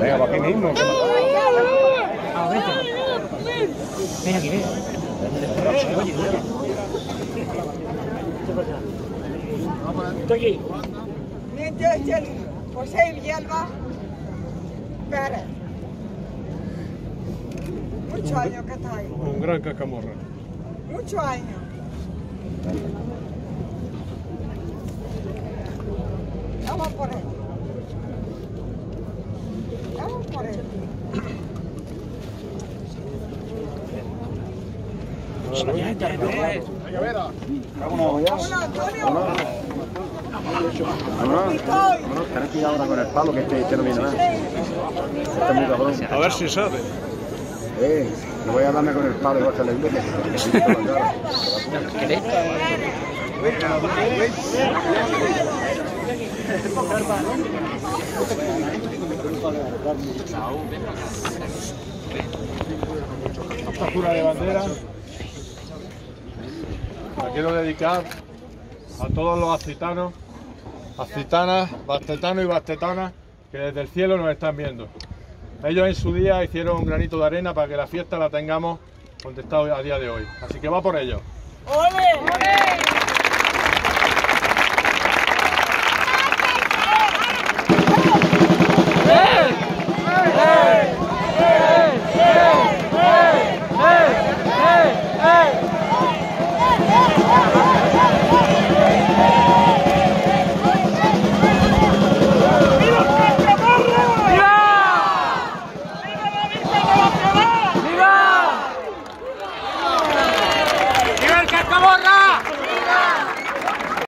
Venga, para aquí mismo. Ven aquí, ven. Estoy aquí. José Villalba Pérez. Muchos años que está ahí. Un gran cacamorra. Muchos años. Vamos por él. Vamos por él. Vámonos. Vámonos, vámonos, ten cuidado ahora con el palo que este, este no viene nada. Este es muy cabrón. A ver si sabe. Eh, no voy a darme con el palo igual que la iglesia. jura de bandera la quiero dedicar a todos los acitanos, acitanas, bastetanos y bastetanas que desde el cielo nos están viendo. Ellos en su día hicieron un granito de arena para que la fiesta la tengamos contestado a día de hoy. Así que va por ello. ¡Viva el Cascaborra!